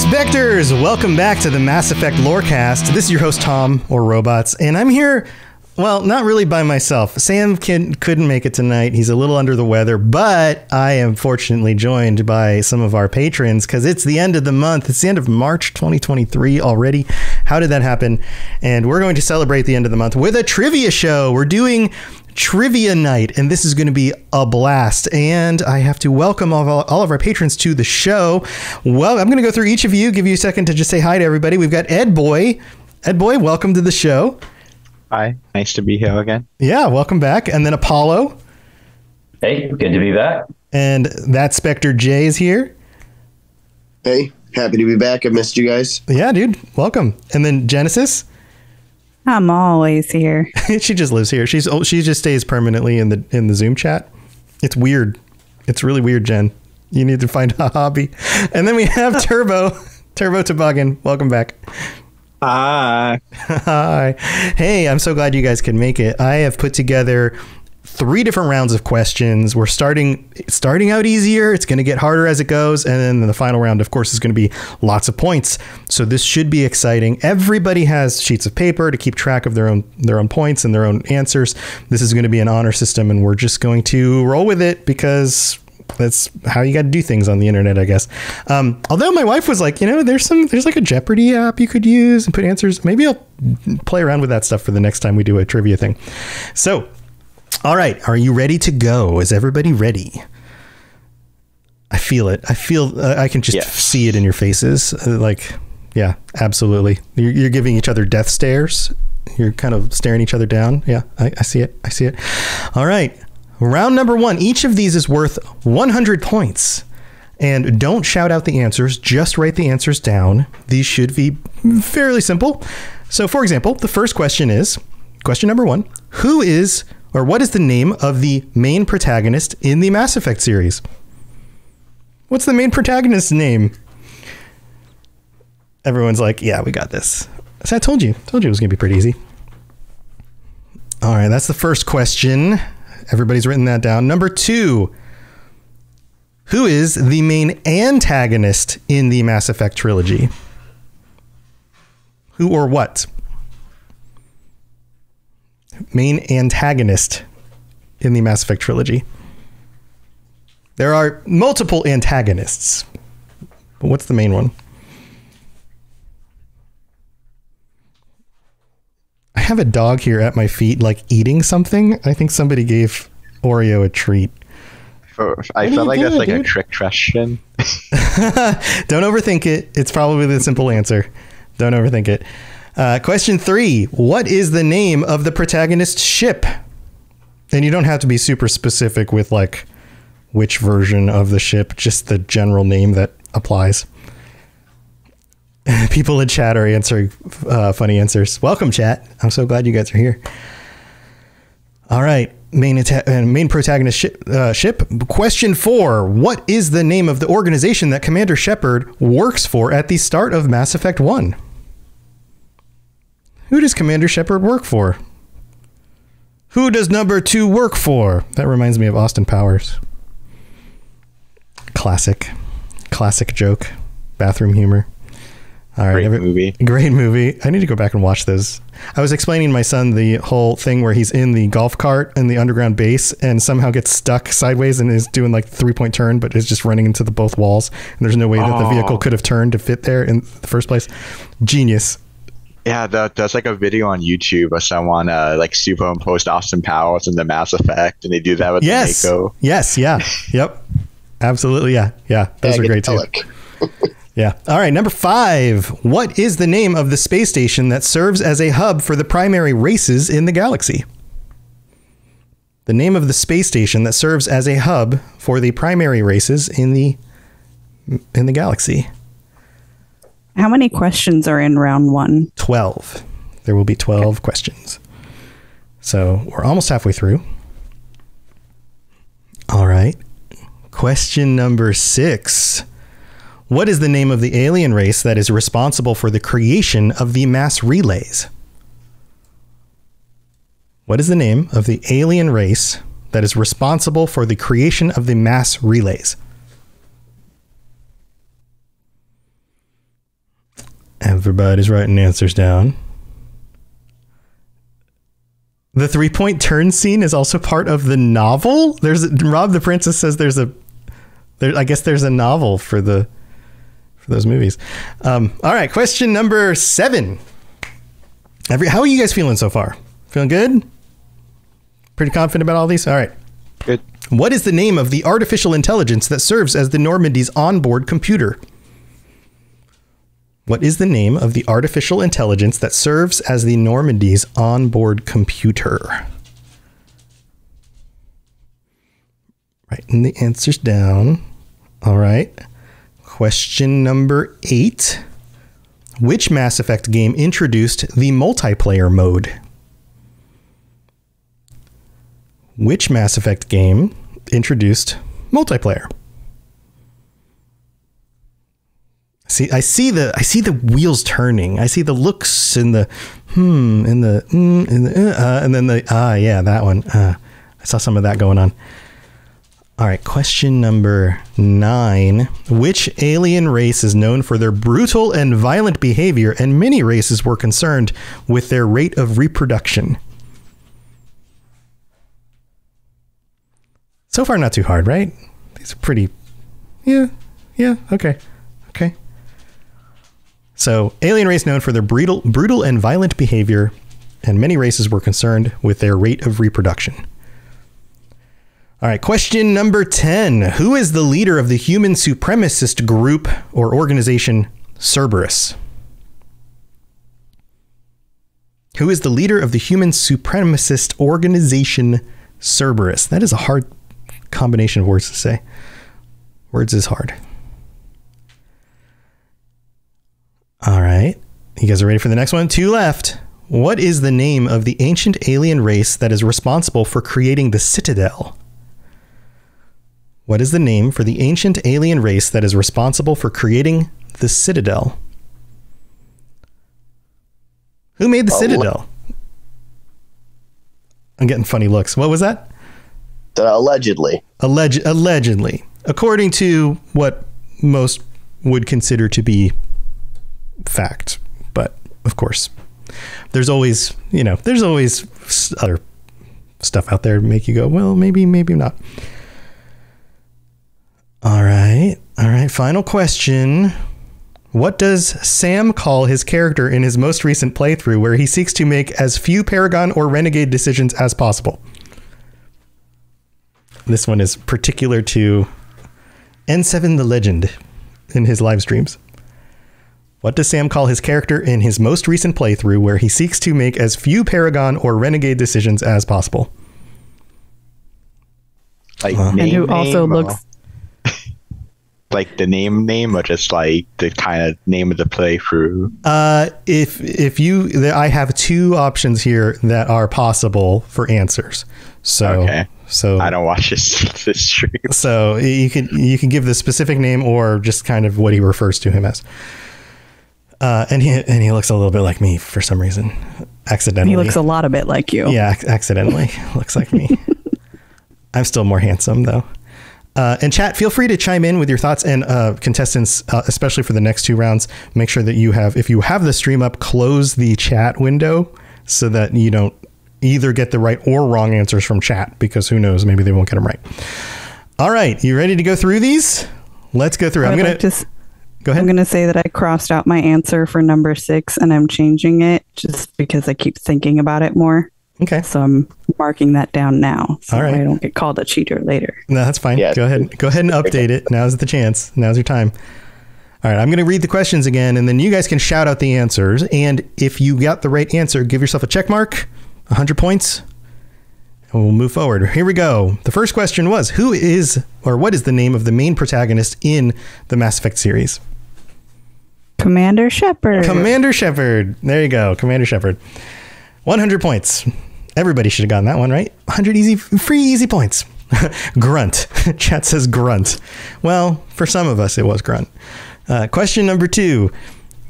Spectres, welcome back to the Mass Effect Lorecast. This is your host Tom or Robots, and I'm here. Well, not really by myself. Sam can, couldn't make it tonight. He's a little under the weather, but I am fortunately joined by some of our patrons because it's the end of the month. It's the end of March 2023 already. How did that happen? And we're going to celebrate the end of the month with a trivia show. We're doing trivia night, and this is going to be a blast. And I have to welcome all, all of our patrons to the show. Well, I'm going to go through each of you, give you a second to just say hi to everybody. We've got Ed Boy. Ed Boy, welcome to the show. Hi, nice to be here again. Yeah, welcome back. And then Apollo. Hey, good to be back. And that Spectre J is here. Hey, happy to be back. I missed you guys. Yeah, dude, welcome. And then Genesis. I'm always here. she just lives here. She's oh, she just stays permanently in the in the Zoom chat. It's weird. It's really weird, Jen. You need to find a hobby. And then we have Turbo, Turbo Toboggan. Welcome back. Hi. Hi. Hey, I'm so glad you guys could make it. I have put together three different rounds of questions. We're starting starting out easier. It's going to get harder as it goes, and then the final round, of course, is going to be lots of points. So this should be exciting. Everybody has sheets of paper to keep track of their own their own points and their own answers. This is going to be an honor system, and we're just going to roll with it because that's how you got to do things on the internet, I guess. Um, although my wife was like, you know, there's some, there's like a Jeopardy app you could use and put answers. Maybe I'll play around with that stuff for the next time we do a trivia thing. So, all right, are you ready to go? Is everybody ready? I feel it. I feel. Uh, I can just see it in your faces. Uh, like, yeah, absolutely. You're, you're giving each other death stares. You're kind of staring each other down. Yeah, I, I see it. I see it. All right. Round number one. Each of these is worth 100 points. And don't shout out the answers, just write the answers down. These should be fairly simple. So, for example, the first question is question number one Who is, or what is the name of the main protagonist in the Mass Effect series? What's the main protagonist's name? Everyone's like, yeah, we got this. So I told you, told you it was to be pretty easy. All right, that's the first question. Everybody's written that down. Number two Who is the main antagonist in the Mass Effect trilogy? Who or what? Main antagonist in the Mass Effect trilogy. There are multiple antagonists, but what's the main one? I have a dog here at my feet, like eating something. I think somebody gave Oreo a treat. For- I What are felt you like that's doing, like a trick question. Don't overthink it. It's probably the simple answer. Don't overthink it. Uh, question three What is the name of the protagonist's ship? And you don't have to be super specific with like which version of the ship, just the general name that applies. People in chat are answering uh, funny answers. Welcome, chat. I'm so glad you guys are here. All right, main uh, main protagonist ship, uh, ship. Question four: What is the name of the organization that Commander Shepard works for at the start of Mass Effect One? Who does Commander Shepard work for? Who does Number Two work for? That reminds me of Austin Powers. Classic, classic joke, bathroom humor. All right, Great every- movie. Great movie. I need to go back and watch those. I was explaining to my son the whole thing where he's in the golf cart in the underground base and somehow gets stuck sideways and is doing like three point turn, but is just running into the both walls. And there's no way that the Oh. vehicle could have turned to fit there in the first place. Genius. Yeah, that, that's like a video on YouTube of someone uh, like superimposed Austin Powers in the Mass Effect, and they do that with Yes. the Mako. Yes. Yeah. yep. Absolutely. Yeah. Yeah. Those are great too. Yeah. All right. Number five. What is the name of the space station that serves as a hub for the primary races in the galaxy? The name of the space station that serves as a hub for the primary races in the in the galaxy. How many questions are in round one? 12. There will be 12 questions. So we're almost halfway through. All right. Question number six. What is the name of the alien race that is responsible for the creation of the mass relays? What is the name of the alien race that is responsible for the creation of the mass relays? Everybody's writing answers down. The three point turn scene is also part of the novel. There's Rob the Princess says there's a there I guess there's a novel for the for those movies. Um, all right, question number seven. Every, how are you guys feeling so far? Feeling good? Pretty confident about all these? All right. Good. What is the name of the artificial intelligence that serves as the Normandy's onboard computer? What is the name of the artificial intelligence that serves as the Normandy's onboard computer? Writing the answers down. All right. Question number eight. Which Mass Effect game introduced the multiplayer mode? Which Mass Effect game introduced multiplayer? See, I see the I see the wheels turning. I see the looks in the hmm in the mm, in the uh, and then the ah yeah that one. Uh, I saw some of that going on. All right, question number nine. Which alien race is known for their brutal and violent behavior, and many races were concerned with their rate of reproduction? So far, not too hard, right? These are pretty. Yeah, yeah, okay, okay. So, alien race known for their brutal, brutal and violent behavior, and many races were concerned with their rate of reproduction. All right, question number 10. Who is the leader of the human supremacist group or organization Cerberus? Who is the leader of the human supremacist organization Cerberus? That is a hard combination of words to say. Words is hard. All right. You guys are ready for the next one? Two left. What is the name of the ancient alien race that is responsible for creating the Citadel? What is the name for the ancient alien race that is responsible for creating the Citadel? Who made the Uh, Citadel? I'm getting funny looks. What was that? Uh, allegedly. Alleg- allegedly, according to what most would consider to be fact. But of course, there's always, you know, there's always other stuff out there to make you go, well, maybe, maybe not. All right. All right. Final question. What does Sam call his character in his most recent playthrough where he seeks to make as few Paragon or Renegade decisions as possible? This one is particular to N7 the Legend in his live streams. What does Sam call his character in his most recent playthrough where he seeks to make as few Paragon or Renegade decisions as possible? Like Uh-huh. name, and who also name, or- looks like the name name or just like the kind of name of the playthrough. Uh, if if you, the- I have two options here that are possible for answers. So Okay. so I don't watch this this stream. So you can you can give the specific name or just kind of what he refers to him as. Uh, and he and he looks a little bit like me for some reason, accidentally. he looks a lot a bit like you. yeah, ac- accidentally looks like me. I'm still more handsome though. Uh, and chat, feel free to chime in with your thoughts and uh, contestants, uh, especially for the next two rounds. Make sure that you have, if you have the stream up, close the chat window so that you don't either get the right or wrong answers from chat because who knows, maybe they won't get them right. All right, you ready to go through these? Let's go through. I'm gonna like to go ahead. I'm going to say that I crossed out my answer for number six and I'm changing it just because I keep thinking about it more. okay, So I'm marking that down now so All right. I don't get called a cheater later. no, that's fine. Yeah. Go ahead. Go ahead and update it. Now's the chance. Now's your time. All right, I'm going to read the questions again, and then you guys can shout out the answers. And if you got the right answer, give yourself a check mark, 100 points, and we'll move forward. Here we go. The first question was Who is, or what is the name of the main protagonist in the Mass Effect series? Commander Shepard. Commander Shepard. There you go, Commander Shepard. 100 points. Everybody should have gotten that one, right? 100 easy, free, easy points. grunt. Chat says grunt. Well, for some of us, it was grunt. Uh, question number two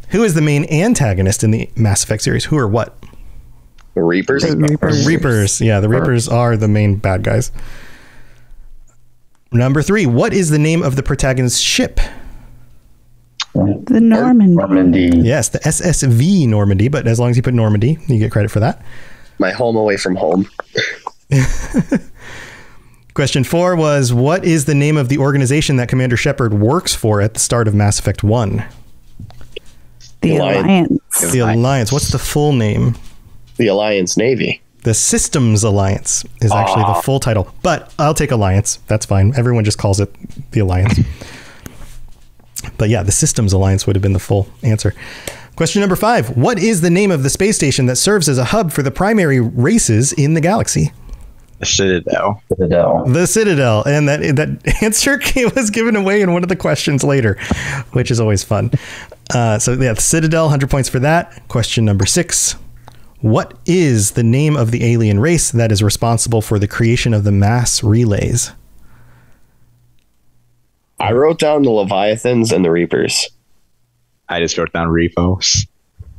Who is the main antagonist in the Mass Effect series? Who or what? The Reapers. The Reapers. Reapers. Yeah, the Reapers are the main bad guys. Number three What is the name of the protagonist's ship? The uh, Norman. Normandy. Yes, the SSV Normandy, but as long as you put Normandy, you get credit for that. My home away from home. Question four was What is the name of the organization that Commander Shepard works for at the start of Mass Effect 1? The Alliance. Alliance. The Alliance. What's the full name? The Alliance Navy. The Systems Alliance is actually the full title, but I'll take Alliance. That's fine. Everyone just calls it the Alliance. but yeah, the Systems Alliance would have been the full answer. Question number five What is the name of the space station that serves as a hub for the primary races in the galaxy? The Citadel. Citadel. The Citadel, and that that answer came- was given away in one of the questions later, which is always fun. Uh, so yeah, the Citadel, hundred points for that. Question number six: What is the name of the alien race that is responsible for the creation of the mass relays? I wrote down the Leviathans and the Reapers. I just wrote down Repos.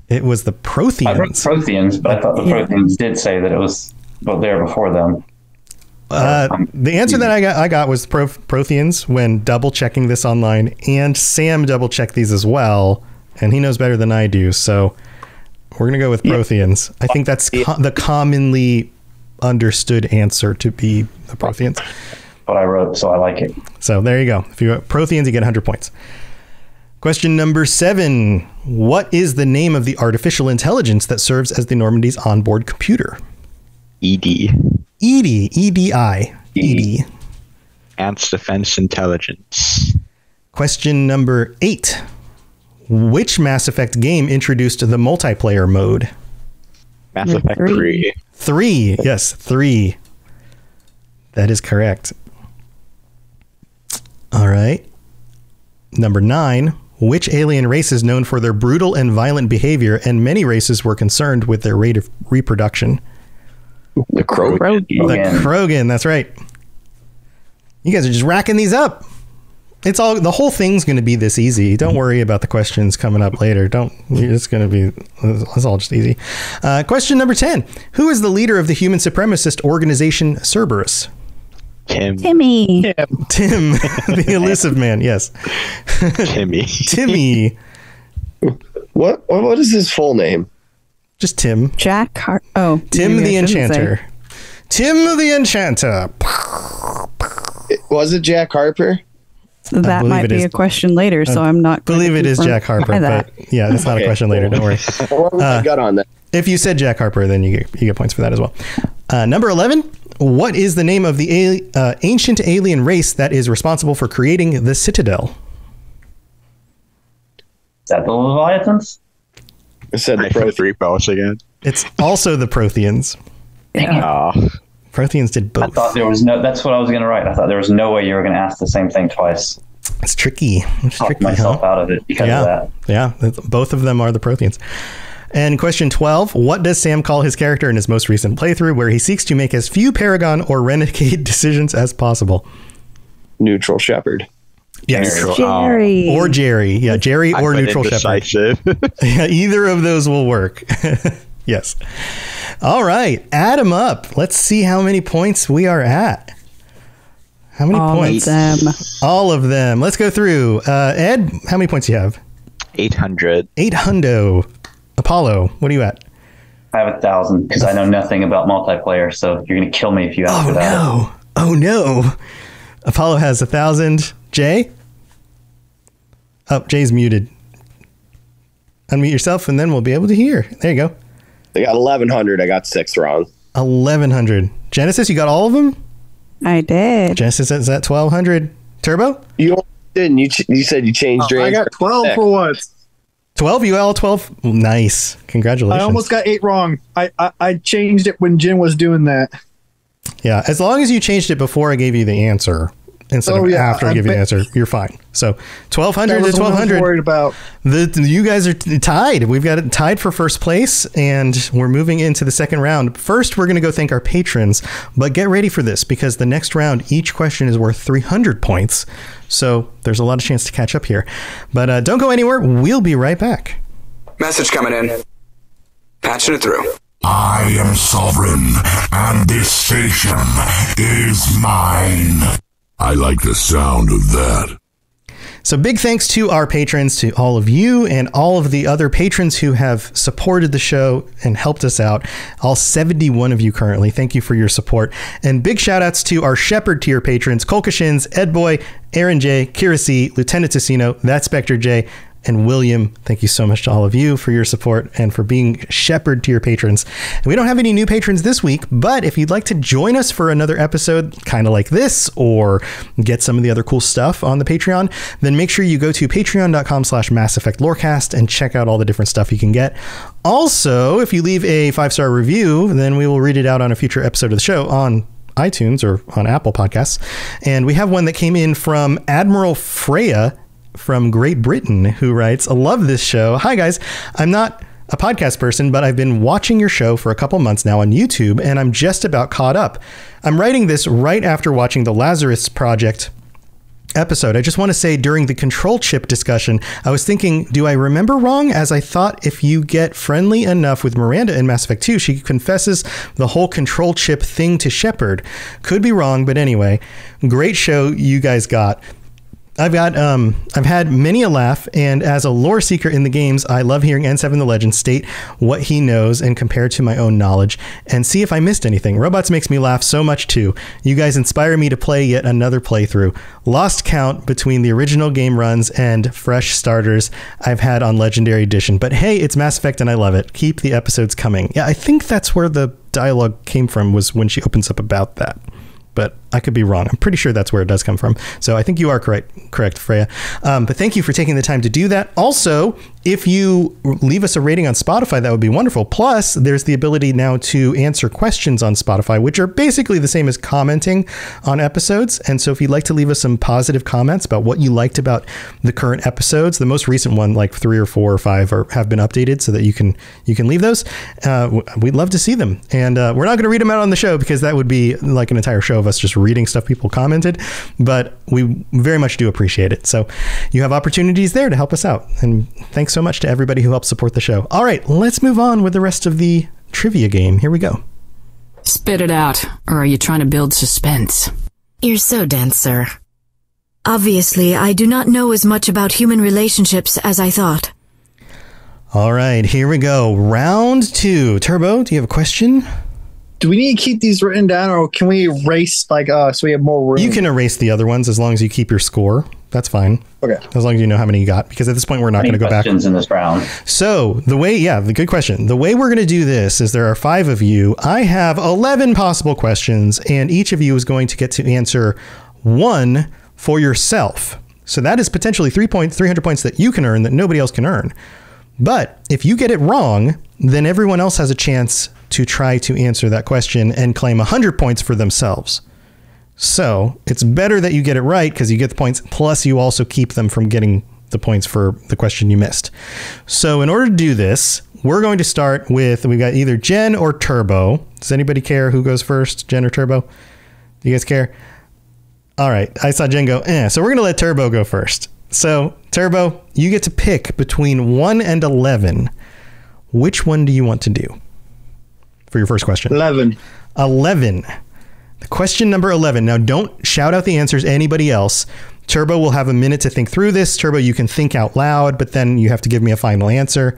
It was the Protheans. I wrote Protheans. Protheans, but I thought the Yeah. Protheans did say that it was well, there before them. Uh, the answer that I got, I got was Pro- Protheans when double checking this online, and Sam double checked these as well, and he knows better than I do. So we're gonna go with Protheans. I think that's co- the commonly understood answer to be the Protheans. What I wrote, so I like it. So there you go. If you Protheans, you get 100 points. Question number seven: What is the name of the artificial intelligence that serves as the Normandy's onboard computer? ED. ED. EDI, ED. Ants Defense Intelligence. Question number eight. Which Mass Effect game introduced the multiplayer mode? Mass Effect three. 3. Three. Yes, three. That is correct. All right. Number nine. Which alien race is known for their brutal and violent behavior, and many races were concerned with their rate of reproduction? The Crow. Rogue. The Krogan. That's right. You guys are just racking these up. It's all the whole thing's going to be this easy. Don't worry about the questions coming up later. Don't. It's going to be. It's all just easy. Uh, question number ten: Who is the leader of the human supremacist organization Cerberus? Tim. Timmy. Tim, the elusive man. Yes, Timmy. Timmy. What, what? What is his full name? Just Tim. Jack Har- Oh. Tim the I shouldn't say. Enchanter. Tim the Enchanter. Was it Jack Harper? That might be is- a question later, so I'm not. going Believe it is Jack Harper, but yeah, that's not a Okay, question later. Don't worry. What was my gut on that? If you said Jack Harper, then you get, you get points for that as well. Uh, number 11. What is the name of the a- uh, ancient alien race that is responsible for creating the Citadel? Is that the Leviathans? I said the I Pro. again. It's also the Protheans. Oh, Protheans did both. I thought there was no. That's what I was going to write. I thought there was no way you were going to ask the same thing twice. It's tricky. It's Talk tricky, myself huh? out of it because of that. Yeah. Both of them are the Protheans. And question 12 What does Sam call his character in his most recent playthrough where he seeks to make as few Paragon or Renegade decisions as possible? Neutral Shepard. Yes. Neutral. Jerry. Oh. Or Jerry. Yeah, Jerry I or Neutral Shepard. Yeah, either of those will work. yes. All right, add them up. Let's see how many points we are at. How many All points? of them. All of them. Let's go through. Uh, Ed, how many points do you have? 800. Eight hundo. Apollo, what are you at? I have a thousand because I know nothing about multiplayer. So you're going to kill me if you ask Oh for that. no! Oh no! Apollo has a thousand. Jay? Oh, Jay's muted. Unmute yourself, and then we'll be able to hear. There you go. They got 1100. I got six wrong. Eleven hundred. Genesis, you got all of them. I did. Genesis is at twelve hundred. Turbo. You didn't. You ch- you said you changed oh, your I got 12 for once. 12 you all 12 nice congratulations I almost got eight wrong. I, I, I changed it when Jen was doing that. yeah as long as you changed it before i gave you the answer instead Oh, of yeah, after i I give you the answer you're fine so 1200 That to was the one I was 1200 worried about. the, you guys are t- tied we've got it tied for first place and we're moving into the second round first we're going to go thank our patrons but get ready for this because the next round each question is worth 300 points so there's a lot of chance to catch up here but uh, don't go anywhere we'll be right back Message coming in. Patching it through. I am sovereign, and this station is mine. I like the sound of that. So big thanks to our patrons, to all of you and all of the other patrons who have supported the show and helped us out. All 71 of you currently. Thank you for your support. And big shout outs to our Shepard tier patrons, Kolkashins, Ed Boy, Aaron J, Kira C, Lieutenant Tessino, That Spectre J, and William. Thank you so much to all of you for your support and for being shepherd to your patrons. And we don't have any new patrons this week, but if you'd like to join us for another episode, kind of like this, or get some of the other cool stuff on the Patreon, then make sure you go to patreon.com slash Mass Effect Lorecast and check out all the different stuff you can get. Also, if you leave a five star review, then we will read it out on a future episode of the show on iTunes or on Apple Podcasts. And we have one that came in from Admiral Freya from Great Britain who writes, I love this show. Hi, guys. I'm not a podcast person, but I've been watching your show for a couple months now on YouTube, and I'm just about caught up. I'm writing this right after watching the Lazarus Project episode. I just want to say during the control chip discussion, I was thinking, do I remember wrong? As I thought if you get friendly enough with Miranda in Mass Effect 2, she confesses the whole control chip thing to Shepard. Could be wrong, but anyway, great show you guys got. I've got um I've had many a laugh and as a lore seeker in the games, I love hearing N7 the Legend state what he knows and compare to my own knowledge and see if I missed anything. Robots makes me laugh so much too. You guys inspire me to play yet another playthrough. Lost count between the original game runs and fresh starters I've had on Legendary Edition. But hey, it's Mass Effect and I love it. Keep the episodes coming. Yeah, I think that's where the dialogue came from was when she opens up about that but I could be wrong. I'm pretty sure that's where it does come from. So I think you are correct, correct, Freya. Um, but thank you for taking the time to do that. Also, if you leave us a rating on Spotify, that would be wonderful. Plus, there's the ability now to answer questions on Spotify, which are basically the same as commenting on episodes. And so, if you'd like to leave us some positive comments about what you liked about the current episodes, the most recent one, like three or four or five, are, have been updated so that you can you can leave those. Uh, we'd love to see them, and uh, we're not going to read them out on the show because that would be like an entire show of us just reading stuff people commented. But we very much do appreciate it. So you have opportunities there to help us out, and thanks so much to everybody who helps support the show. All right, let's move on with the rest of the trivia game. Here we go. Spit it out, or are you trying to build suspense? You're so dense, sir. Obviously, I do not know as much about human relationships as I thought. All right, here we go. Round two. Turbo, do you have a question? Do we need to keep these written down, or can we erase like uh so we have more room? You can erase the other ones as long as you keep your score. That's fine. Okay. As long as you know how many you got, because at this point we're not going to go back. questions in this round? So the way, yeah, the good question. The way we're going to do this is there are five of you. I have eleven possible questions, and each of you is going to get to answer one for yourself. So that is potentially three point three hundred points that you can earn that nobody else can earn. But if you get it wrong, then everyone else has a chance to try to answer that question and claim 100 points for themselves. So it's better that you get it right because you get the points, plus you also keep them from getting the points for the question you missed. So in order to do this, we're going to start with we've got either Jen or Turbo. Does anybody care who goes first, Jen or Turbo? Do you guys care? All right, I saw Jen go, eh. So we're going to let Turbo go first. So, Turbo, you get to pick between 1 and 11. Which one do you want to do for your first question? 11. 11. Question number 11. Now, don't shout out the answers anybody else. Turbo will have a minute to think through this. Turbo, you can think out loud, but then you have to give me a final answer.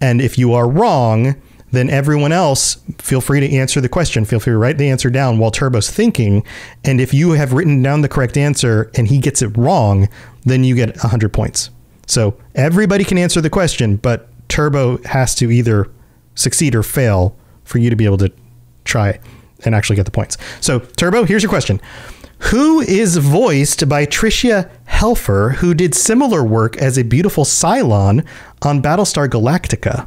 And if you are wrong, then everyone else feel free to answer the question. Feel free to write the answer down while Turbo's thinking. And if you have written down the correct answer and he gets it wrong, then you get 100 points. So everybody can answer the question, but Turbo has to either succeed or fail for you to be able to try and actually get the points. So, Turbo, here's your question. Who is voiced by Tricia Helfer, who did similar work as a beautiful Cylon on Battlestar Galactica?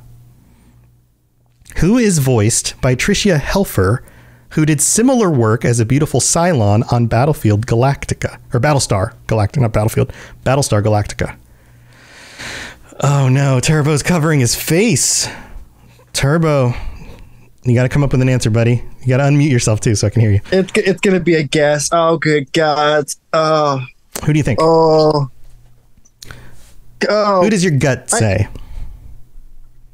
Who is voiced by Tricia Helfer, who did similar work as a beautiful Cylon on Battlefield Galactica or Battlestar Galactica, not Battlefield, Battlestar Galactica. Oh no, Turbo's covering his face. Turbo, you got to come up with an answer, buddy. You got to unmute yourself too, so I can hear you. It's it's gonna be a guess. Oh, good God. Oh, Who do you think? oh, oh. Who does your gut say?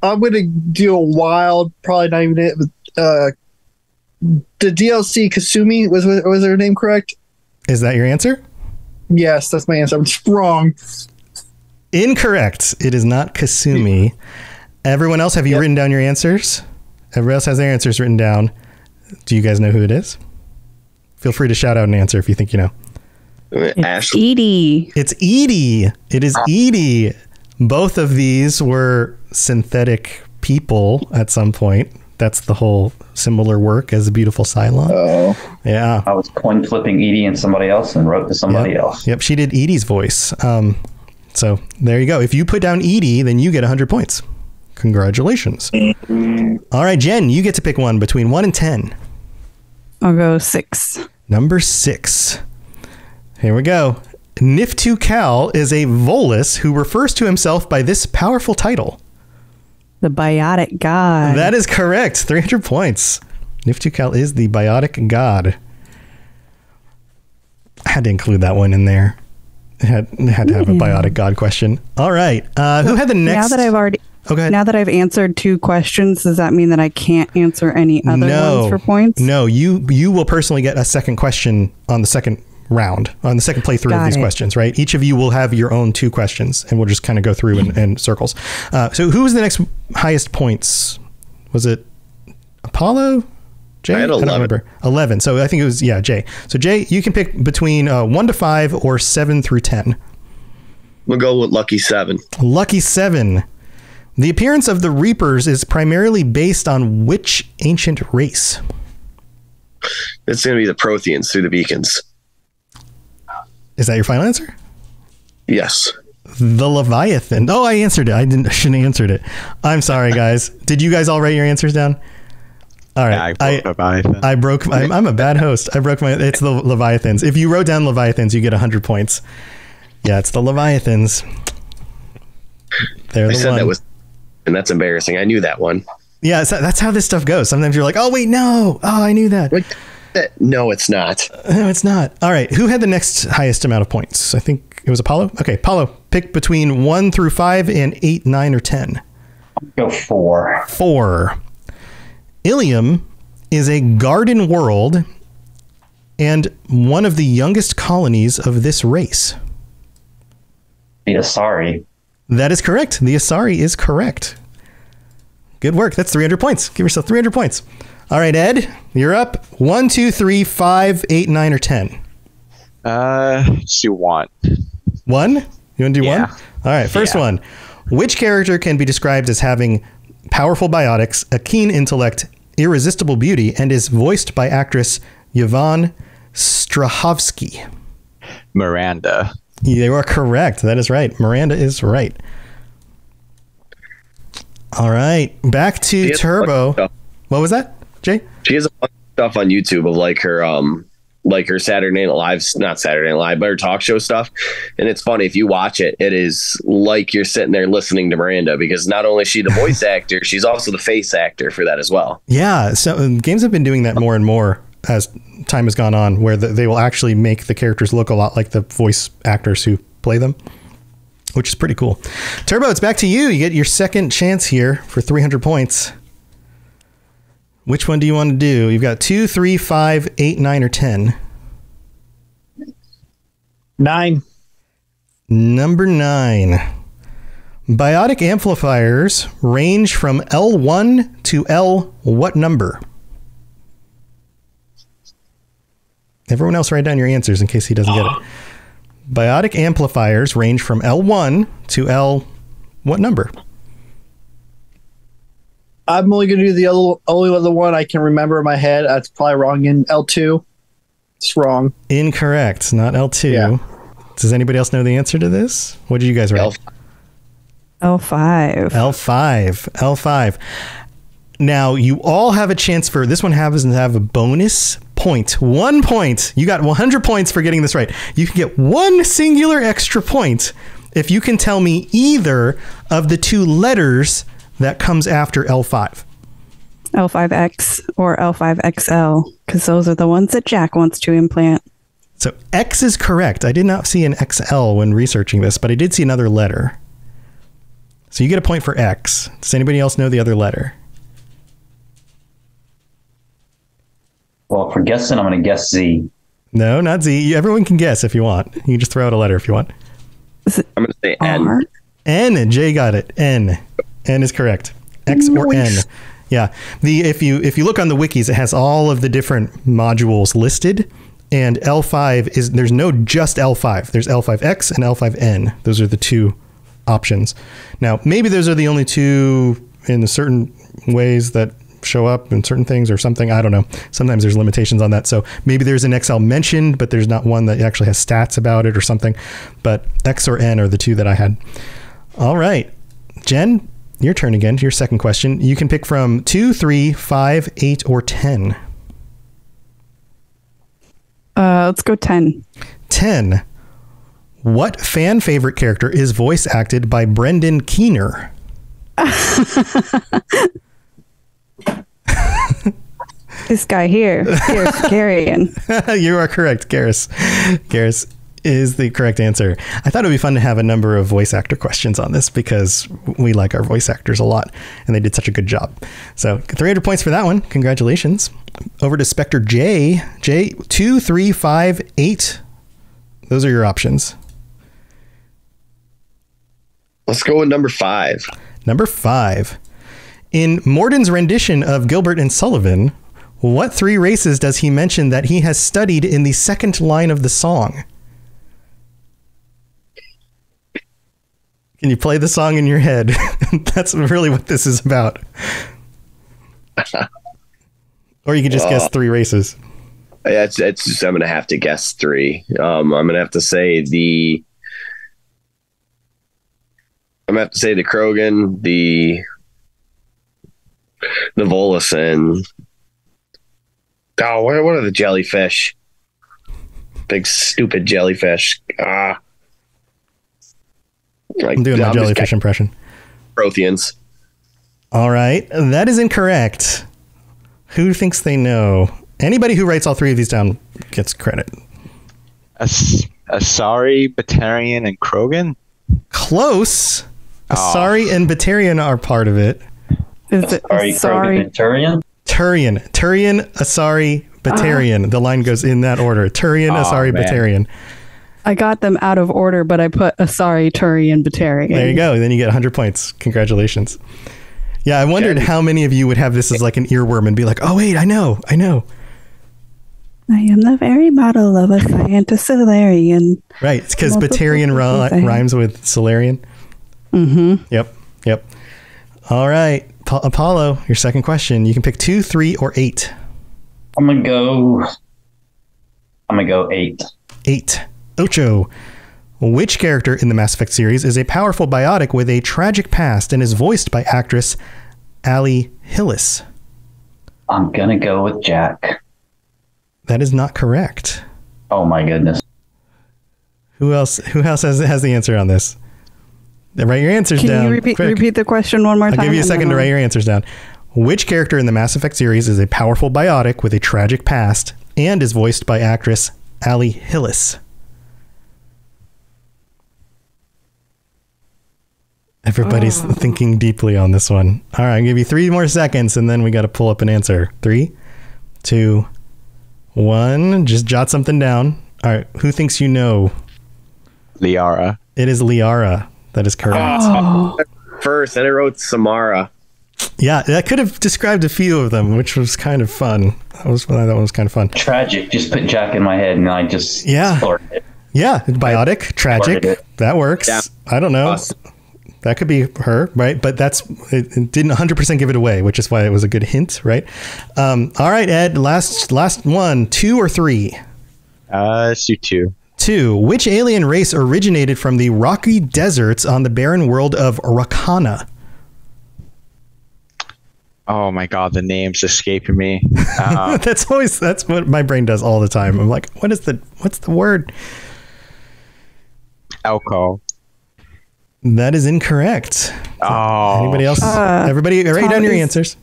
I'm gonna do a wild, probably not even it. But, uh, the DLC Kasumi was was her name correct? Is that your answer? Yes, that's my answer. I'm wrong. Incorrect. It is not Kasumi. Everyone else, have you written down your answers? Everyone else has their answers written down. Do you guys know who it is? Feel free to shout out an answer if you think you know. It's EDI. It's EDI. It is EDI. Both of these were synthetic people at some point. That's the whole similar work as a beautiful Cylon. Oh. Yeah. I was coin flipping EDI and somebody else and wrote to somebody yep. else. Yep, she did EDI's voice. Um, so there you go. If you put down EDI, then you get 100 points. Congratulations. All right, Jen, you get to pick one between 1 and 10. I'll go six. Number six. Here we go. Niftu Cal is a Volus who refers to himself by this powerful title. The biotic god. That is correct. 300 points. Niftu Cal is the biotic god. I had to include that one in there. It had, it had to have a biotic god question. All right. Uh, who had the next? Now that I've already. Okay. Now that I've answered two questions, does that mean that I can't answer any other no, ones for points? No, you you will personally get a second question on the second round, on the second playthrough Got of these it. questions, right? Each of you will have your own two questions, and we'll just kind of go through in, in circles. Uh, so, who was the next highest points? Was it Apollo? Jay? I had don't 11. remember. 11. So, I think it was, yeah, Jay. So, Jay, you can pick between uh, 1 to 5 or 7 through 10. We'll go with Lucky Seven. Lucky 7. The appearance of the Reapers is primarily based on which ancient race? It's going to be the Protheans through the beacons. Is that your final answer? Yes. The Leviathan. Oh, I answered it. I didn't. I shouldn't have answered it. I'm sorry, guys. Did you guys all write your answers down? All right. I broke Leviathan. I broke. I'm, I'm a bad host. I broke my. It's the Leviathans. If you wrote down Leviathans, you get 100 points. Yeah, it's the Leviathans. They're I the said one. that was, and that's embarrassing. I knew that one. Yeah, so that's how this stuff goes. Sometimes you're like, oh wait, no. Oh, I knew that. No, it's not. No, it's not. All right. Who had the next highest amount of points? I think it was Apollo. Okay, Apollo. Pick between one through five and eight, nine, or ten. Go four. Four. Ilium is a garden world and one of the youngest colonies of this race. Yeah, Asari. That is correct. The Asari is correct. Good work. That's 300 points. Give yourself 300 points. All right, Ed, you're up. One, two, three, five, eight, nine, or 10. Uh, do one. One? You want to do Yeah. one? All right, first Yeah. one. Which character can be described as having powerful biotics, a keen intellect, irresistible beauty, and is voiced by actress Yvonne Strahovski? Miranda. You are correct. That is right. Miranda is right. All right, back to She has a bunch of Turbo. What was that, Jay? She has a bunch of stuff on YouTube of like her um like her Saturday Night Live, not Saturday Night Live, but her talk show stuff. And it's funny if you watch it, it is like you're sitting there listening to Miranda because not only is she the voice actor, she's also the face actor for that as well. Yeah, so um, games have been doing that more and more as time has gone on, where the, they will actually make the characters look a lot like the voice actors who play them, which is pretty cool. Turbo, it's back to you. You get your second chance here for 300 points. Which one do you want to do? You've got two, three, five, eight, nine, or 10. Nine. Number nine. Biotic amplifiers range from L1 to L what number? Everyone else write down your answers in case he doesn't get it. Biotic amplifiers range from L1 to L what number? I'm only going to do the other, only other one I can remember in my head. That's probably wrong in L2. It's wrong. Incorrect. Not L2. Yeah. Does anybody else know the answer to this? What did you guys write? L5. L5. L5. Now, you all have a chance for this one happens to have a bonus point. One point. You got 100 points for getting this right. You can get one singular extra point if you can tell me either of the two letters that comes after L5. L5X or L5XL, because those are the ones that Jack wants to implant. So X is correct. I did not see an XL when researching this, but I did see another letter. So you get a point for X. Does anybody else know the other letter? Well, for guessing, I'm going to guess Z. No, not Z. Everyone can guess if you want. You can just throw out a letter if you want. I'm gonna say N. R? N. Jay got it. N. N is correct. X or N. Yeah. The if you if you look on the wikis, it has all of the different modules listed. And L5 is there's no just L5. There's L5X and L5N. Those are the two options. Now, maybe those are the only two in certain ways that show up in certain things or something. I don't know. Sometimes there's limitations on that. So maybe there's an XL mentioned, but there's not one that actually has stats about it or something. But X or N are the two that I had. All right. Jen, your turn again. Your second question. You can pick from two, three, five, eight, or 10. Uh, let's go 10. 10. What fan favorite character is voice acted by Brandon Keener? This guy here, Garrus Targaryen. you are correct, Garrus. Garrus is the correct answer. I thought it would be fun to have a number of voice actor questions on this because we like our voice actors a lot and they did such a good job. So 300 points for that one. Congratulations. Over to Spectre J. J, two, three, five, eight. Those are your options. Let's go with number five. Number five. In Mordin's rendition of Gilbert and Sullivan, what three races does he mention that he has studied in the second line of the song? Can you play the song in your head? That's really what this is about. or you can just guess Uh, three races. Yeah, it's, it's just, I'm gonna have to guess three. Um, I'm gonna have to say the. I'm gonna have to say the Krogan, the and oh, what, what are the jellyfish? Big stupid jellyfish. Ah, like, I'm doing my I'm just jellyfish impression. Protheans. All right, that is incorrect. Who thinks they know? Anybody who writes all three of these down gets credit. As- Asari, Batarian, and Krogan. Close. Oh. Asari and Batarian are part of it. Is it Sorry, sorry? Krogan and Turian. Turian, Asari, Batarian. The line goes in that order. Turian, Oh, Asari, man. Batarian. I got them out of order, but I put Asari, Turian Batarian. There you go. Then you get 100 points. Congratulations. Yeah, I wondered how many of you would have this as like an earworm and be like, "Oh wait, I know, I know." I am the very model of a scientist Salarian. Right? It's because Batarian ri- rhymes with Salarian. Mm-hmm. Yep, yep. All right, Pa- Apollo, your second question. You can pick two, three, or eight. I'm gonna go. I'm gonna go eight. Eight. Ocho. Which character in the Mass Effect series is a powerful biotic with a tragic past and is voiced by actress Ali Hillis? I'm gonna go with Jack. That is not correct. Oh my goodness. Who else? Who else has has the answer on this? Write your answers Can down. you repeat quick. repeat the question one more time? I'll give you a second to write your answers down. Which character in the Mass Effect series is a powerful biotic with a tragic past and is voiced by actress Ali Hillis? Everybody's oh. thinking deeply on this one. All right, I'll give you three more seconds and then we got to pull up an answer. Three, two, one. Just jot something down. All right, who thinks you know? Liara. It is Liara. That is correct. Oh, First, and I wrote Samara. Yeah, that could have described a few of them, which was kind of fun. That was that one was kind of fun. Tragic. Just put Jack in my head, and I just Yeah. it. Yeah, biotic, tragic. That works. Yeah. I don't know. Awesome. That could be her, right? But that's it, it didn't 100% give it away, which is why it was a good hint, right? Um, all right, Ed, last last one, two or three. Uh, let's do two. Two. Which alien race originated from the rocky deserts on the barren world of Rakhana? Oh my god, the name's escaping me. Um, that's always that's what my brain does all the time. I'm like, what is the what's the word? Elcor. That is incorrect. Oh. Anybody else? Uh, Everybody, write Tom, down your answers.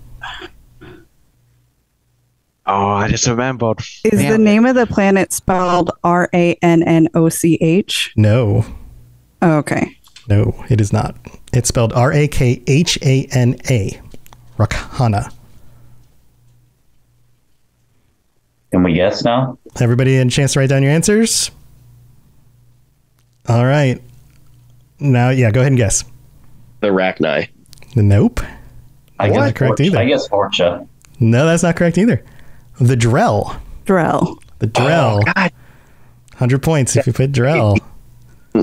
Oh, I just remembered. is the name of the planet spelled R A N N O C H? No, Oh, okay. no, it is not. It's spelled R A K H A N A. Rakhana. Can we guess now? Everybody had a chance to write down your answers? All right. Now, yeah, go ahead and guess. The Rachni. Nope. I That's guess correct Vorcha. either. I guess Vorcha. No, that's not correct either. The Drell. Drell. The Drell. Oh, God. 100 points if you put Drell.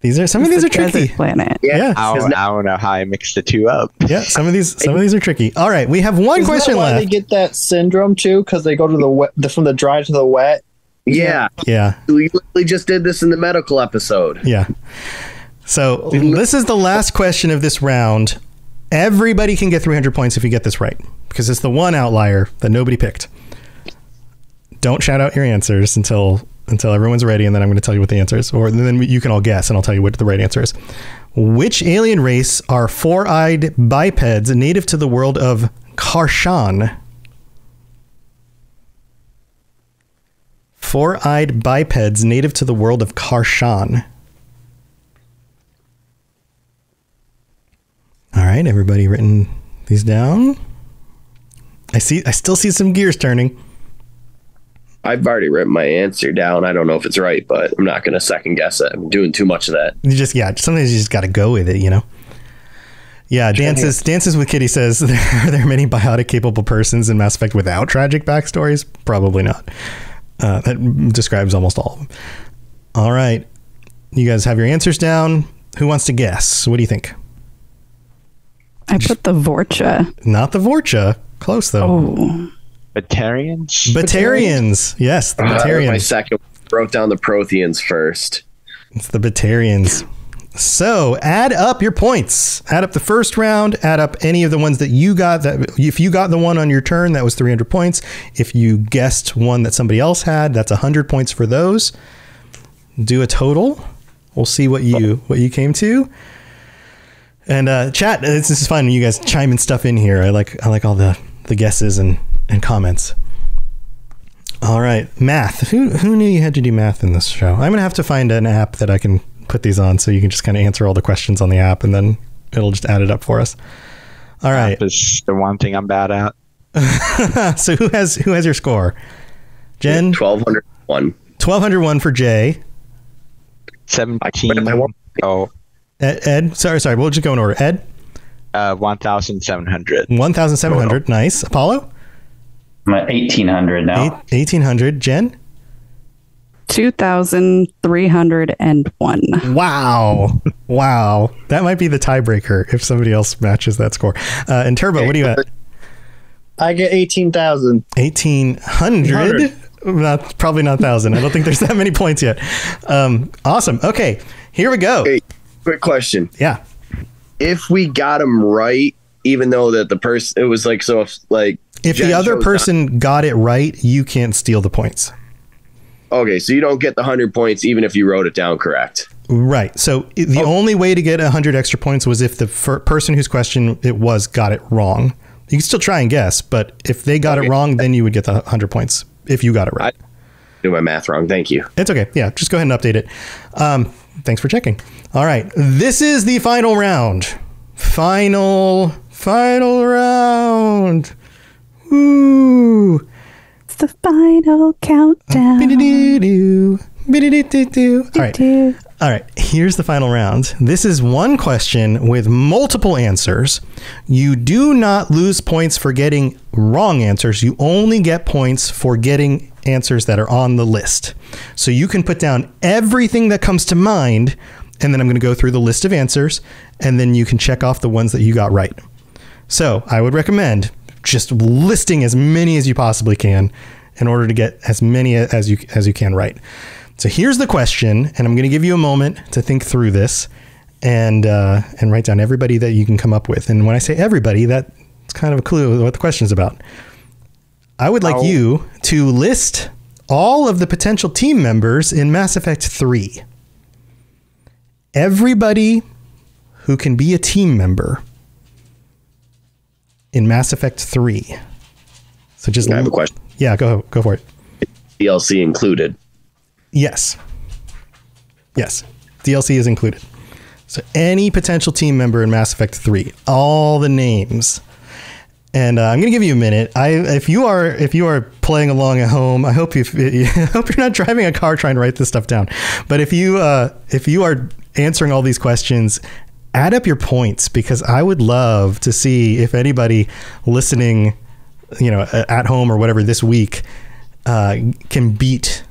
These are some of these are tricky. Planet. Yeah. I don't, I don't know how I mixed the two up. Yeah, some of these some of these are tricky. All right, we have one Isn't question that why left. they get that syndrome too? Because they go to the wet, the, from the dry to the wet. Yeah. yeah. We literally just did this in the medical episode. Yeah. So this is the last question of this round. Everybody can get 300 points if you get this right because it's the one outlier that nobody picked. Don't shout out your answers until until everyone's ready, and then I'm going to tell you what the answer is, or then you can all guess, and I'll tell you what the right answer is. Which alien race are four-eyed bipeds native to the world of Khar'shan? Four-eyed bipeds native to the world of Khar'shan. All right, everybody written these down. I see I still see some gears turning. I've already written my answer down. I don't know if it's right, but I'm not going to second guess it. I'm doing too much of that. You just yeah, sometimes you just got to go with it, you know. Yeah, dances dances with Kitty says are there many biotic capable persons in Mass Effect without tragic backstories? Probably not. Uh, that describes almost all of them. All right, you guys have your answers down. Who wants to guess? What do you think? I put the Vorcha. Not the Vorcha. Close though. Oh, Batarians? Batarians. Yes, the Uh, my Batarians. second wrote down the Protheans first. It's the Batarians. So add up your points. Add up the first round. Add up any of the ones that you got. That if you got the one on your turn, that was 300 points. If you guessed one that somebody else had, that's 100 points for those. Do a total. We'll see what you what you came to. And uh, chat. This is fun. when You guys chime in stuff in here. I like I like all the the guesses and and comments. All right, math. Who who knew you had to do math in this show? I'm gonna have to find an app that I can put these on, so you can just kind of answer all the questions on the app, and then it'll just add it up for us. All right. That's the one thing I'm bad at. so who has who has your score? Jen, 1201. 1201 for Jay. 17. Oh, Ed, Ed, sorry, sorry. We'll just go in order. Ed, uh, 1,700. 1,700. Nice. Apollo, I'm at 1800 now. Eight, 1,800. Jen, 2,301. wow, wow. That might be the tiebreaker if somebody else matches that score. Uh, and Turbo, what do you at? I get eighteen thousand. 1800 not probably not 1000 i don't think there's that many points yet um awesome okay here we go Hey, quick question. yeah If we got them right, even though that the person, it was like, so if like, if Jen the other person got it right you can't steal the points okay, so you don't get the 100 points even if you wrote it down correct. right so i- the only way to get a 100 extra points was if the person whose question it was got it wrong you can still try and guess but if they got Okay. it wrong then you would get the 100 points if you got it right Do my math wrong. Thank you. It's okay. Yeah, just go ahead and update it. Um, thanks for checking. All right, this is the final round. Final, final round. Woo! It's the final countdown. All right. All right, here's the final round. This is one question with multiple answers. You do not lose points for getting wrong answers. You only get points for getting answers that are on the list. So you can put down everything that comes to mind, and then I'm going to go through the list of answers, and then you can check off the ones that you got right. So I would recommend just listing as many as you possibly can in order to get as many as you as you can right. So here's the question, and I'm going to give you a moment to think through this and uh, and write down everybody that you can come up with. And when I say everybody, that's kind of a clue what the question is about. I would like you to list all of the potential team members in Mass Effect 3. Everybody who can be a team member in Mass Effect 3. So just I have a question. Yeah, go go for it. DLC included. Yes. Yes. DLC is included. So any potential team member in Mass Effect 3, all the names. And uh, I'm going to give you a minute. I if you are if you are playing along at home, I hope you I hope you're not driving a car trying to write this stuff down. But if you uh, if you are answering all these questions, add up your points because I would love to see if anybody listening, you know, at home or whatever this week uh, can beat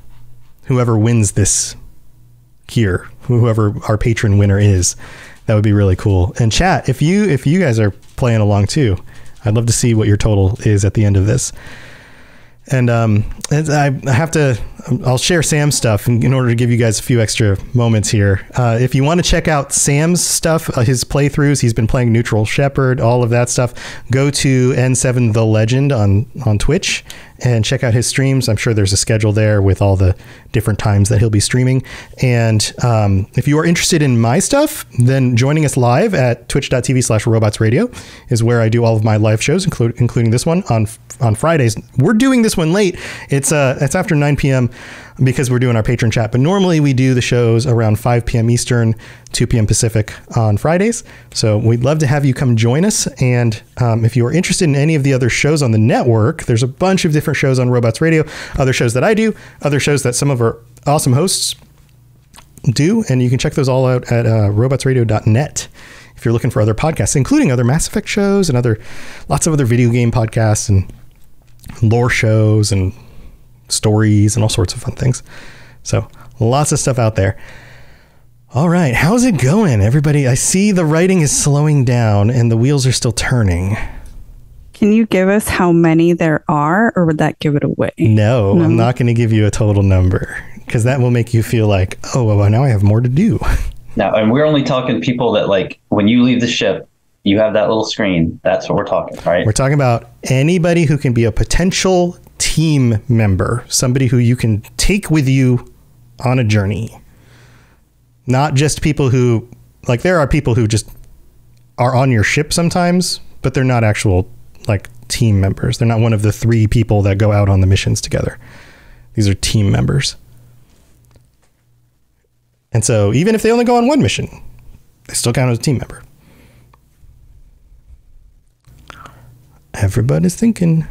whoever wins this here, whoever our patron winner is. That would be really cool. And chat, if you if you guys are playing along too, I'd love to see what your total is at the end of this. And um, I have to, I'll share Sam's stuff in, in order to give you guys a few extra moments here. Uh, if you want to check out Sam's stuff, uh, his playthroughs, he's been playing Neutral Shepard, all of that stuff. Go to N7 The Legend on on Twitch and check out his streams. I'm sure there's a schedule there with all the different times that he'll be streaming. And um, if you are interested in my stuff, then joining us live at twitch.tv slash is where I do all of my live shows, including this one on on Fridays. We're doing this one late. It's uh it's after 9 p.m. because we're doing our patron chat. But normally we do the shows around 5 p.m. Eastern, 2 p.m. Pacific on Fridays. So we'd love to have you come join us. And um, if you are interested in any of the other shows on the network, there's a bunch of different shows on Robots Radio, other shows that I do, other shows that some of our awesome hosts do. And you can check those all out at uh, robotsradio.net if you're looking for other podcasts, including other Mass Effect shows and other lots of other video game podcasts and lore shows and stories and all sorts of fun things. So lots of stuff out there. All right, how's it going, everybody? I see the writing is slowing down and the wheels are still turning. Can you give us how many there are, or would that give it away? No, No. I'm not going to give you a total number because that will make you feel like, oh, well, now I have more to do. Now, and we're only talking people that like when you leave the ship, you have that little screen. That's what we're talking, right? We're talking about anybody who can be a potential team member, somebody who you can take with you on a journey. Not just people who, like, there are people who just are on your ship sometimes, but they're not actual, like, team members. They're not one of the three people that go out on the missions together. These are team members. And so, even if they only go on one mission, they still count as a team member. Everybody's thinking.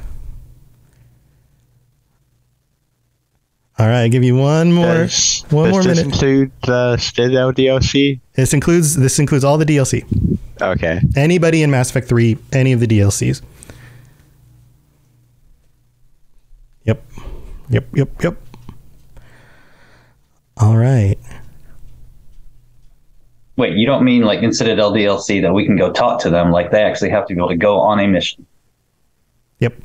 All right, I give you one more Does, one does more this minute. include the Citadel DLC? This includes this includes all the DLC. Okay. Anybody in Mass Effect 3, any of the DLCs. Yep. Yep, yep, yep. All right. Wait, you don't mean like in Citadel DLC that we can go talk to them? Like they actually have to be able to go on a mission. Yep.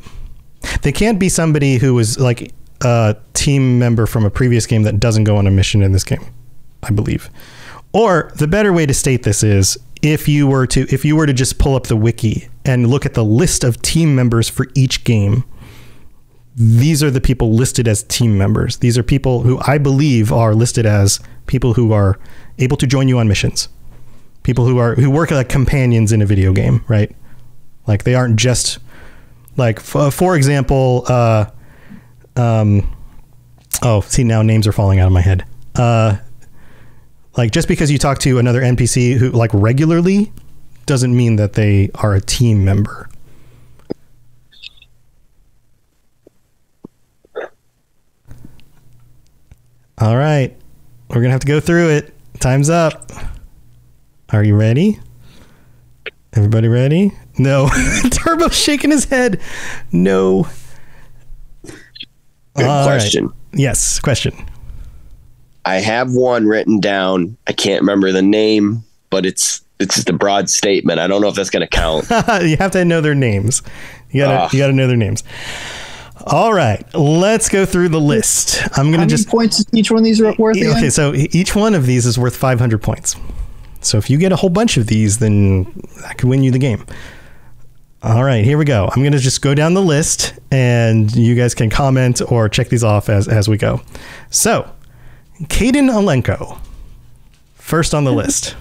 They can't be somebody who was like a team member from a previous game that doesn't go on a mission in this game, I believe. Or the better way to state this is if you were to if you were to just pull up the wiki and look at the list of team members for each game, these are the people listed as team members. These are people who I believe are listed as people who are able to join you on missions. People who are who work like companions in a video game, right? Like they aren't just like for example, uh, um, oh, see now names are falling out of my head. Uh, like just because you talk to another NPC who like regularly doesn't mean that they are a team member. All right. We're going to have to go through it. Time's up. Are you ready? Everybody ready? No. Turbo's shaking his head. No. Good All right. question. Yes, question. I have one written down. I can't remember the name, but it's it's just a broad statement. I don't know if that's going to count. you have to know their names. You gotta Ah. you gotta know their names. All right, let's go through the list. I'm gonna just points is each one of these are worth? okay. again? So each one of these is worth 500 points. So if you get a whole bunch of these, then that could win you the game. All right, here we go. I'm gonna just go down the list, and you guys can comment or check these off as as we go. So, Kaidan Alenko, first on the list.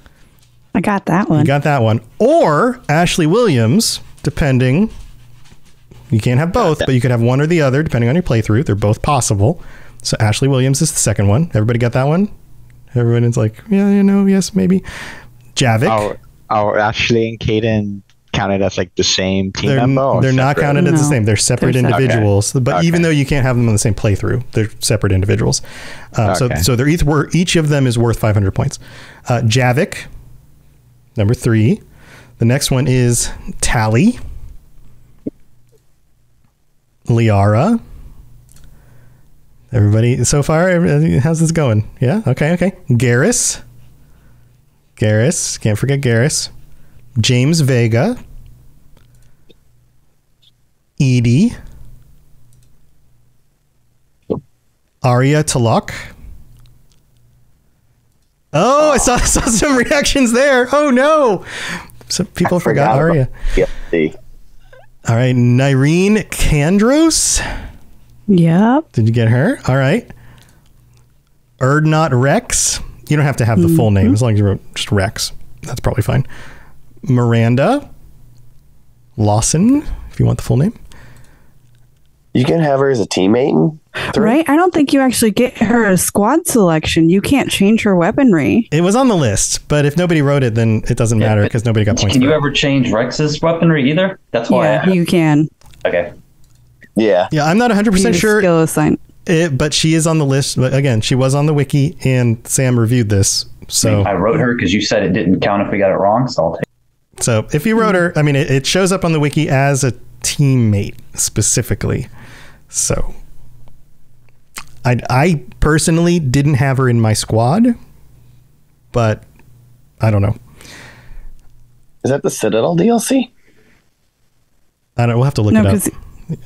I got that one. You got that one. Or Ashley Williams, depending. You can't have both, but you could have one or the other, depending on your playthrough. They're both possible. So Ashley Williams is the second one. Everybody got that one? Everyone's like, yeah, you know, yes, maybe. Javik. Are, are Ashley and Kaidan counted as like the same team They're, member? they're not separate? counted as the same. They're separate They're separate. individuals. But even though you can't have them on the same playthrough, they're separate individuals. Uh, So Okay. so they're each wor- each of them is worth 500 points. Uh, Javik, number three. The next one is Tali. Liara. Everybody so far, how's this going? Yeah. Okay. Okay. Garrus. Garrus. Can't forget Garrus. James Vega. EDI. Aria T'Loak. Oh, I saw, saw some reactions there. Oh no. Some people forgot, about- Aria. Yeah. All right, Nyreen Kandros. Yep. Did you get her? All right. Urdnot Wrex. You don't have to have the full name as long as you wrote just Wrex. That's probably fine. Miranda Lawson, if you want the full name. You can have her as a teammate. Right? I don't think you actually get her a squad selection. You can't change her weaponry. It was on the list, but if nobody wrote it, then it doesn't matter because nobody got points. Can you it. ever change Wrex's weaponry either? That's why. yeah, I, you can. okay. Yeah. Yeah, I'm not 100% sure, Skill assign. it, but she is on the list. But again, she was on the wiki, and Sam reviewed this. So, I wrote her because you said it didn't count if we got it wrong, so I'll take. so if you wrote her, I mean, it, it shows up on the wiki as a teammate specifically. So, I, I personally didn't have her in my squad, but I don't know. Is that the Citadel DLC? I don't. We'll have to look No, it up. because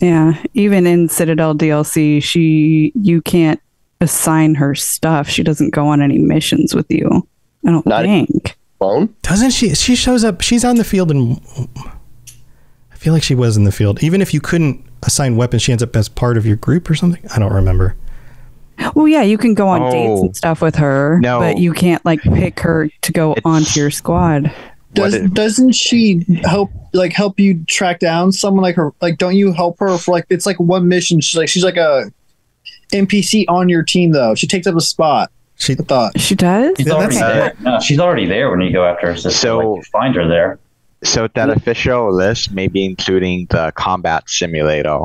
yeah, even in Citadel DLC, she you can't assign her stuff. She doesn't go on any missions with you. I don't Not- think. Phone? Doesn't she? She shows up. She's on the field, and I feel like she was in the field. Even if you couldn't assign weapons, she ends up as part of your group or something. I don't remember. Well, yeah, you can go on dates Oh. and stuff with her, No. but you can't like pick her to go It's- onto your squad. Does, What if- doesn't she help like help you track down someone like her? Like, don't you help her for like it's like one mission? She's like she's like a NPC on your team though. She takes up a spot. She I thought. She does. She's already that's- there. No, she's already there when you go after her sister. So- like, you find her there. So that official list may be including the combat simulator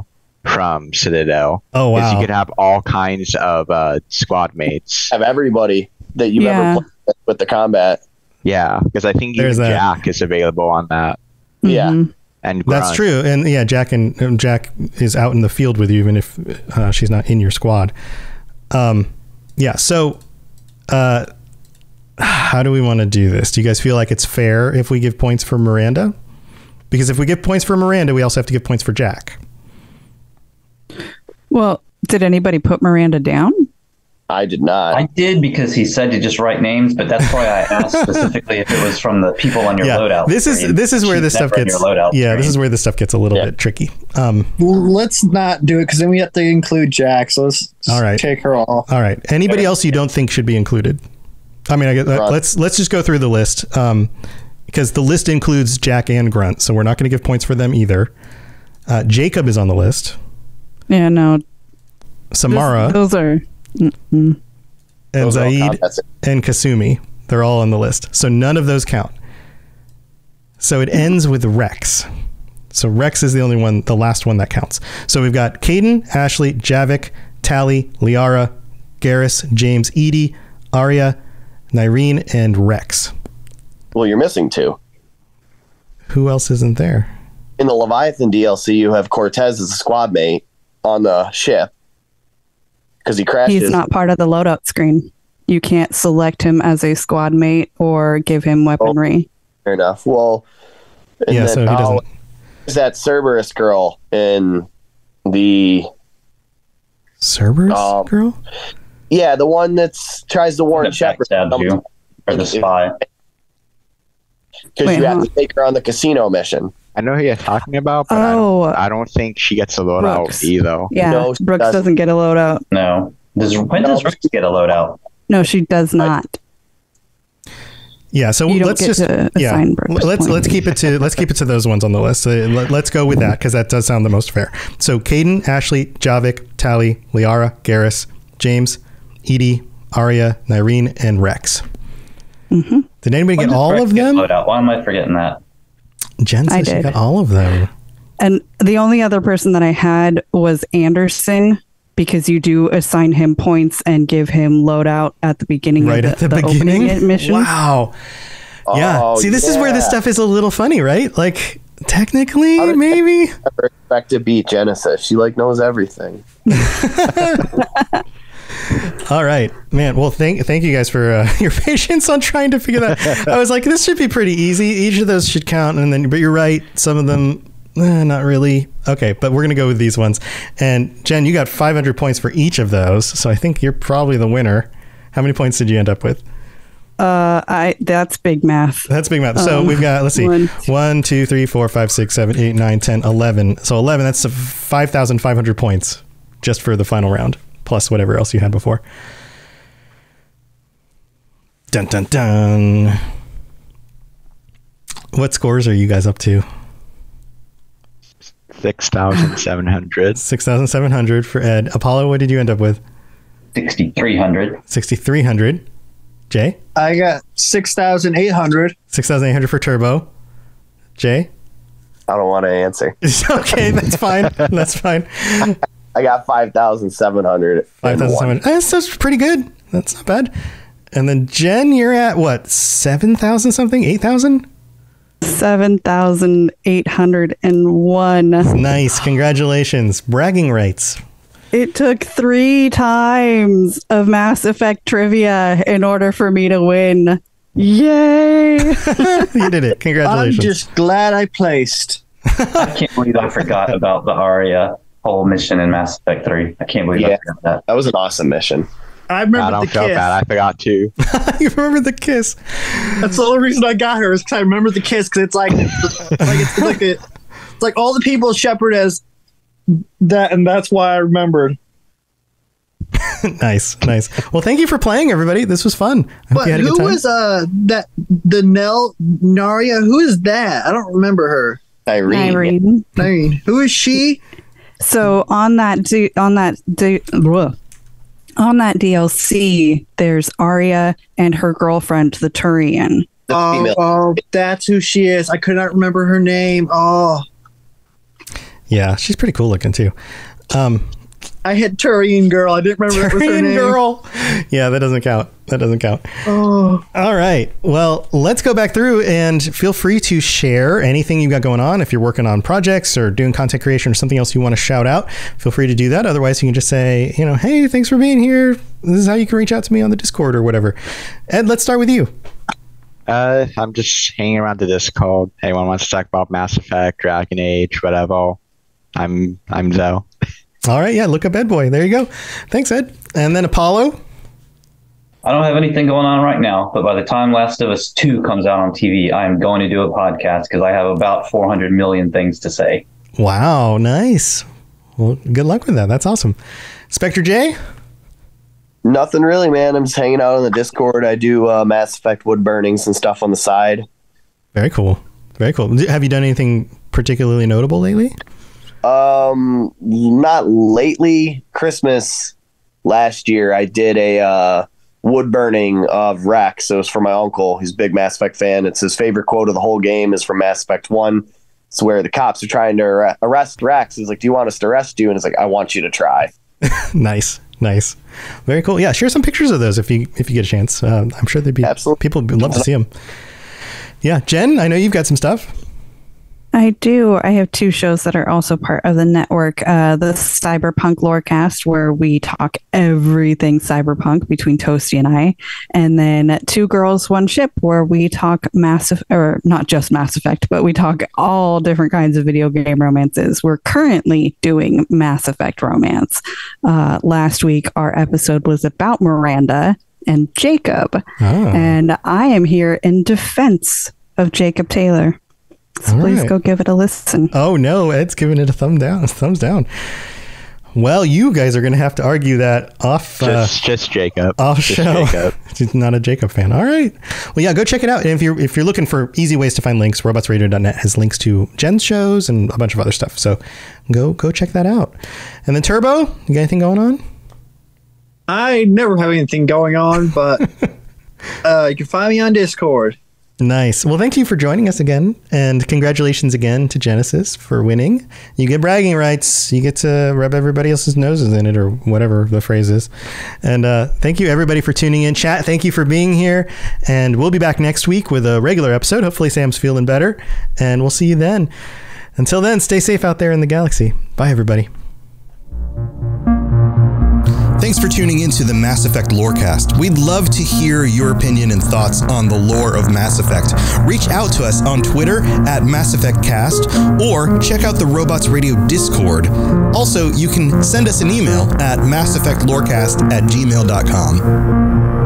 from Citadel. Oh Because wow. you could have all kinds of uh, squad mates. Have everybody that you Yeah. ever played with, with the combat. Yeah, because I think even There's that. Jack is available on that. Yeah. Mhm. And That's Grunt. true, and yeah, Jack and um, Jack is out in the field with you, even if uh, she's not in your squad. Um, yeah. So, uh, how do we want to do this? Do you guys feel like it's fair if we give points for Miranda? Because if we give points for Miranda, we also have to give points for Jack. Well, did anybody put Miranda down? I did not. I did because he said to just write names, but that's why I asked specifically if it was from the people on your yeah. loadout. This is screen. this is where She's this stuff gets. your loadout Yeah, this is where this stuff gets a little Yeah. bit tricky. Um, Well, let's not do it because then we have to include Jack. So let's All right. take her off. All right. Anybody else you don't think should be included? I mean, I guess, Grunt. let's let's just go through the list um, because the list includes Jack and Grunt, so we're not going to give points for them either. Uh, Jacob is on the list. Yeah, no. Samara Those, those are. mm-mm. and Those Zaeed and Kasumi. They're all on the list, so none of those count. So it ends with Wrex. So Wrex is the only one, the last one that counts. So we've got Kaidan, Ashley, Javik, Tali, Liara, Garrus, James, EDI, Aria, Nyreen, and Wrex. Well, you're missing two. Who else isn't there? In the Leviathan DLC, you have Cortez as a squad mate on the ship because he crashes. He's not part of the loadout screen. You can't select him as a squad mate or give him weaponry. Fair enough. Well, and yeah, then so he I'll- doesn't. There's that Cerberus girl in the Cerberus Um, girl? Yeah, the one that tries to warn that Shepard you or the spy. because you have to take her on the casino mission. I know who you're talking about, but I, Oh, don't, I don't think she gets a loadout Brooks. either. yeah. No, Brooks doesn't. doesn't get a loadout. No. Does when No. does Brooks get a loadout? No, she does not. Yeah, so You let's just yeah, let's points. let's keep it to let's keep it to those ones on the list. Uh, let, us go with that because that does sound the most fair. So Kaidan, Ashley, Javik, Tali, Liara, Garrus, James, EDI, Aria, Nyreen, and Wrex. Mm-hmm. Did anybody When get does all Wrex of them? Loadout. Why am I forgetting that? Jen I says she got all of them. And the only other person that I had was Anderson because you do assign him points and give him loadout at the beginning Right of at the, the, beginning. opening mission. Wow. yeah. Oh, See, this is where this stuff is a little funny, right? Like technically, maybe. Never expect to beat Genesis. She like knows everything. All right, man. Well, thank thank you guys for uh, your patience on trying to figure that. I was like, this should be pretty easy. Each of those should count, and then, but you're right. Some of them, eh, not really. Okay, but we're gonna go with these ones. And Jen, you got 500 points for each of those, so I think you're probably the winner. How many points did you end up with? Uh, I that's big math. That's big math. So Um, we've got, let's see, one, one, two, three, four, five, six, seven, eight, nine, ten, eleven. So 11, that's 5,500 points just for the final round, plus whatever else you had before. Dun, dun, dun. What scores are you guys up to? Six thousand seven hundred. 6,700 for Ed. Apollo, what did you end up with? 6,300. 6,300. Jay? I got six thousand eight hundred. 6,800 for Turbo. Jay? I don't want to answer. okay, that's fine. That's fine. I got five thousand seven hundred. Five thousand seven. Eh, that's, that's pretty good. That's not bad. And then Jen, you're at what? Seven thousand something? Eight thousand? Seven thousand eight hundred and one. Nice. Congratulations. Bragging rights. It took three times of Mass Effect trivia in order for me to win. Yay! you did it. Congratulations. I'm just glad I placed. I can't believe I forgot about the Aria whole mission in Mass Effect 3. I can't believe Yeah. I forgot that. That was an awesome mission. I I remember don't the feel kiss. bad. I forgot too. you remember the kiss? That's the only reason I got her is because I remember the kiss because it's like, like it's like a, it's like all the people Shepard as that, and that's why I remembered. nice, nice. Well, thank you for playing, everybody. This was fun. But you had a good who was uh that the Nell Naria? Who is that? I don't remember her. Irene. Irene. Irene. Who is she? So on that D, on that D, bleh. on that DLC, there's Aria and her girlfriend, the Turian. The Oh, oh, that's who she is. I could not remember her name. Oh, yeah, she's pretty cool looking too. Um, I had Turian girl. I didn't remember what was her Korean name. girl. Yeah, that doesn't count. That doesn't count. Oh, All right. Well, let's go back through and feel free to share anything you've got going on. If you're working on projects or doing content creation or something else you want to shout out, feel free to do that. Otherwise, you can just say, you know, hey, thanks for being here. This is how you can reach out to me on the Discord or whatever. Ed, let's start with you. Uh, I'm just hanging around the Discord. Anyone wants to talk about Mass Effect, Dragon Age, whatever? I'm I'm Zoe. All right. Yeah. Look up Ed Boy. There you go. Thanks, Ed. And then Apollo. I don't have anything going on right now, but by the time Last of Us 2 comes out on TV, I am going to do a podcast because I have about 400 million things to say. Wow. Nice. Well, good luck with that. That's awesome. Spectre J. Nothing really, man. I'm just hanging out on the Discord. I do uh, Mass Effect wood burnings and stuff on the side. Very cool. Very cool. Have you done anything particularly notable lately? Um, not lately. Christmas last year, I did a uh, wood burning of Wrex. So it was for my uncle. He's a big Mass Effect fan. It's his favorite quote of the whole game is from Mass Effect One. It's where the cops are trying to ar- arrest Wrex. He's like, "Do you want us to arrest you?" And it's like, "I want you to try." Nice, nice, very cool. Yeah, share some pictures of those if you if you get a chance. Uh, I'm sure they'd be Absolutely. people would love to see them. Yeah, Jen, I know you've got some stuff. I do. I have two shows that are also part of the network. Uh, the Cyberpunk Lorecast, where we talk everything cyberpunk between Toasty and I, and then Two Girls One Ship, where we talk massive, or not just Mass Effect, but we talk all different kinds of video game romances. We're currently doing Mass Effect romance. Uh, last week, our episode was about Miranda and Jacob, Oh, and I am here in defense of Jacob Taylor. So All please right. go give it a listen. oh no, Ed's giving it a thumb down. Thumbs down. Well, you guys are going to have to argue that off. Uh, Just just Jacob. off Just show. Jacob. She's not a Jacob fan. All right. Well, yeah, go check it out. And if you're if you're looking for easy ways to find links, robotsradio.net has links to Jen's shows and a bunch of other stuff. So go go check that out. And then Turbo, you got anything going on? I never have anything going on, but uh, you can find me on Discord. Nice. Well, thank you for joining us again, and congratulations again to Genesis for winning. You get bragging rights. You get to rub everybody else's noses in it, or whatever the phrase is. And uh, thank you everybody for tuning in. Chat. Thank you for being here, and we'll be back next week with a regular episode. Hopefully, Sam's feeling better, and we'll see you then. Until then, stay safe out there in the galaxy. Bye, everybody. Thanks for tuning into the Mass Effect Lorecast. We'd love to hear your opinion and thoughts on the lore of Mass Effect. Reach out to us on Twitter at Mass Effect Cast or check out the Robots Radio Discord. Also, you can send us an email at masseffectlorecast at gmail.com.